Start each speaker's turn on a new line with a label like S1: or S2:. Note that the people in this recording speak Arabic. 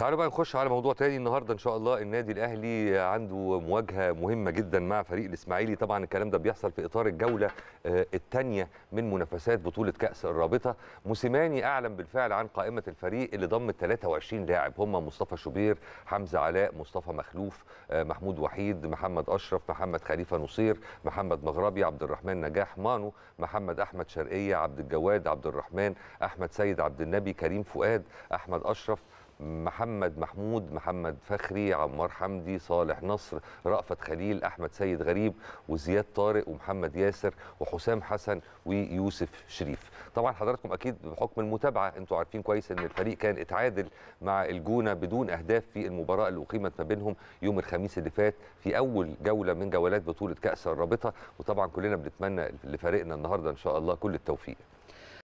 S1: تعالوا بقى نخش على موضوع تاني النهارده إن شاء الله. النادي الأهلي عنده مواجهة مهمة جدا مع فريق الإسماعيلي. طبعا الكلام ده بيحصل في إطار الجولة الثانية من منافسات بطولة كأس الرابطة. موسيماني أعلن بالفعل عن قائمة الفريق اللي ضمت 23 لاعب. هم مصطفى شوبير حمزة علاء مصطفى مخلوف آه، محمود وحيد محمد أشرف محمد خليفة نصير محمد مغربي عبد الرحمن نجاح مانو محمد أحمد شرقية عبد الجواد عبد الرحمن أحمد سيد عبد النبي كريم فؤاد أحمد أشرف محمد محمود محمد فخري عمار حمدي صالح نصر رأفت خليل أحمد سيد غريب وزياد طارق ومحمد ياسر وحسام حسن ويوسف شريف. طبعا حضراتكم أكيد بحكم المتابعة أنتوا عارفين كويس أن الفريق كان اتعادل مع الجونة بدون أهداف في المباراة اللي أقيمت ما بينهم يوم الخميس اللي فات في أول جولة من جولات بطولة كأس الرابطة. وطبعا كلنا بنتمنى لفريقنا النهاردة إن شاء الله كل التوفيق.